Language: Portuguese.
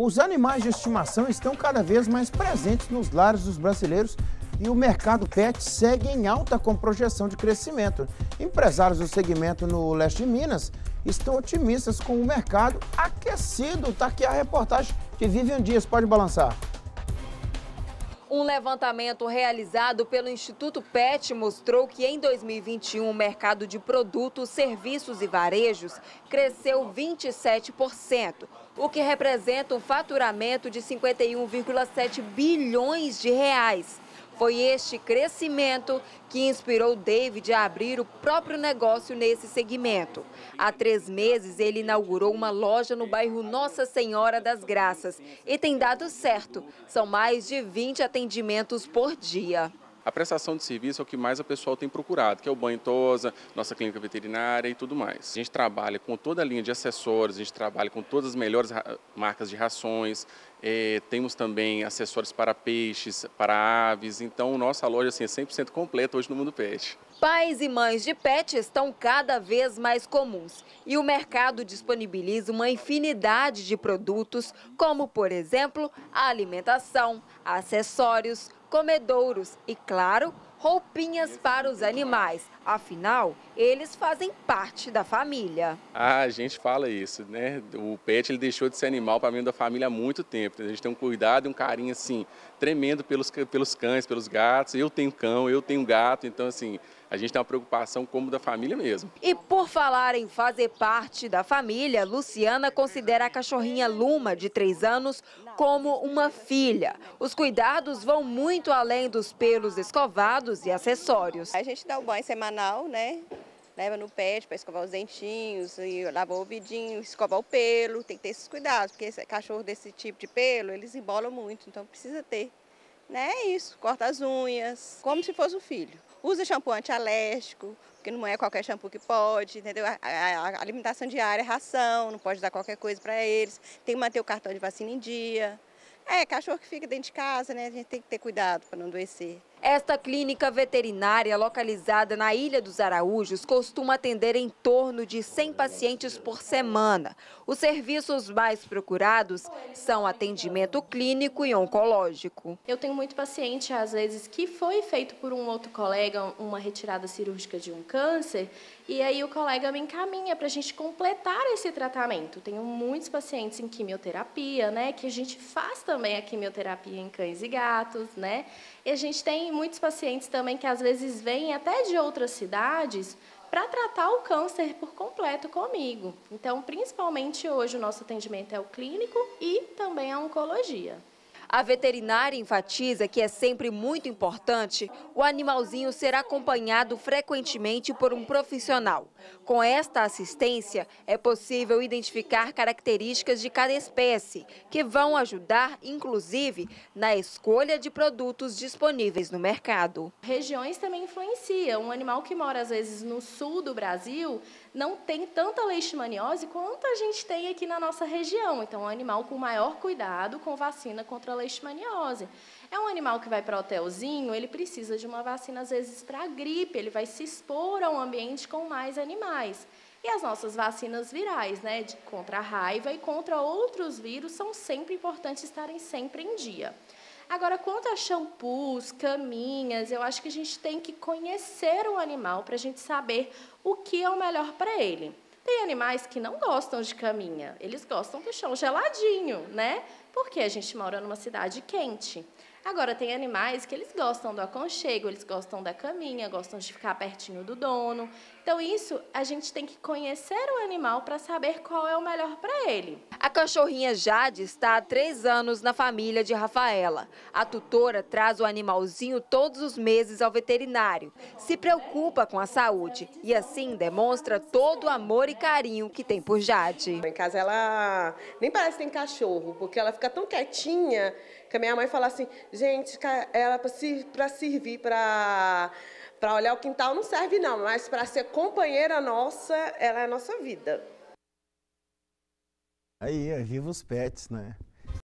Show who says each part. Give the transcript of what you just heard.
Speaker 1: Os animais de estimação estão cada vez mais presentes nos lares dos brasileiros e o mercado pet segue em alta com projeção de crescimento. Empresários do segmento no leste de Minas estão otimistas com o mercado aquecido. Está aqui a reportagem de Vivian Dias. Pode balançar.
Speaker 2: Um levantamento realizado pelo Instituto PET mostrou que em 2021 o mercado de produtos, serviços e varejos cresceu 27%, o que representa um faturamento de 51,7 bilhões de reais. Foi este crescimento que inspirou David a abrir o próprio negócio nesse segmento. Há três meses, ele inaugurou uma loja no bairro Nossa Senhora das Graças e tem dado certo. São mais de 20 atendimentos por dia.
Speaker 3: A prestação de serviço é o que mais o pessoal tem procurado, que é o banho tosa, nossa clínica veterinária e tudo mais. A gente trabalha com toda a linha de acessórios, a gente trabalha com todas as melhores marcas de rações, é, temos também acessórios para peixes, para aves, então nossa loja assim, é 100% completa hoje no mundo pet.
Speaker 2: Pais e mães de pet estão cada vez mais comuns e o mercado disponibiliza uma infinidade de produtos, como, por exemplo, a alimentação, acessórios, comedouros e, claro, roupinhas para os animais. Afinal, eles fazem parte da família.
Speaker 3: Ah, a gente fala isso, né? O pet ele deixou de ser animal para mim da família há muito tempo. A gente tem um cuidado e um carinho assim tremendo pelos, pelos cães, pelos gatos. Eu tenho cão, eu tenho gato, então assim, a gente tem uma preocupação como da família mesmo.
Speaker 2: E por falar em fazer parte da família, Luciana considera a cachorrinha Luma, de três anos, como uma filha. Os cuidados vão muito além dos pelos escovados e acessórios.
Speaker 4: A gente dá o banho semanal, né? Leva no pet para escovar os dentinhos, e lavar o ouvidinho, escovar o pelo. Tem que ter esses cuidados, porque cachorro desse tipo de pelo, eles embolam muito, então precisa ter. Né? É isso, corta as unhas, como se fosse o filho. Usa shampoo antialérgico, porque não é qualquer shampoo que pode, entendeu? A, a, a alimentação diária é ração, não pode dar qualquer coisa para eles. Tem que manter o cartão de vacina em dia. É, cachorro que fica dentro de casa, né? A gente tem que ter cuidado para não adoecer.
Speaker 2: Esta clínica veterinária, localizada na Ilha dos Araújos, costuma atender em torno de 100 pacientes por semana. Os serviços mais procurados são atendimento clínico e oncológico.
Speaker 5: Eu tenho muito paciente, às vezes, que foi feito por um outro colega uma retirada cirúrgica de um câncer, e aí o colega me encaminha para a gente completar esse tratamento. Tenho muitos pacientes em quimioterapia, né, que a gente faz também a quimioterapia em cães e gatos, né, e a gente tem muitos pacientes também que às vezes vêm até de outras cidades para tratar o câncer por completo comigo. Então, principalmente hoje o nosso atendimento é o clínico e também a oncologia.
Speaker 2: A veterinária enfatiza que é sempre muito importante o animalzinho ser acompanhado frequentemente por um profissional. Com esta assistência, é possível identificar características de cada espécie, que vão ajudar, inclusive, na escolha de produtos disponíveis no mercado.
Speaker 5: Regiões também influenciam. Um animal que mora, às vezes, no sul do Brasil, não tem tanta leishmaniose quanto a gente tem aqui na nossa região. Então, é um animal com maior cuidado com vacina contra a leishmaniose. É um animal que vai para hotelzinho, ele precisa de uma vacina, às vezes, para gripe, ele vai se expor a um ambiente com mais animais. E as nossas vacinas virais, né, de, contra a raiva e contra outros vírus, são sempre importantes estarem sempre em dia. Agora, quanto a shampoos, caminhas, eu acho que a gente tem que conhecer o animal para a gente saber o que é o melhor para ele. Tem animais que não gostam de caminha, eles gostam do chão geladinho, né? Porque a gente mora numa cidade quente. Agora, tem animais que eles gostam do aconchego, eles gostam da caminha, gostam de ficar pertinho do dono. Então, isso a gente tem que conhecer o animal para saber qual é o melhor para ele.
Speaker 2: A cachorrinha Jade está há três anos na família de Rafaela. A tutora traz o animalzinho todos os meses ao veterinário, se preocupa com a saúde e assim demonstra todo o amor e carinho que tem por Jade.
Speaker 6: Em casa ela nem parece que tem cachorro, porque ela fica tão quietinha que a minha mãe fala assim, gente, ela para servir, para para olhar o quintal não serve não, mas para ser companheira nossa, ela é a nossa vida.
Speaker 1: Aí, é viva os pets, né?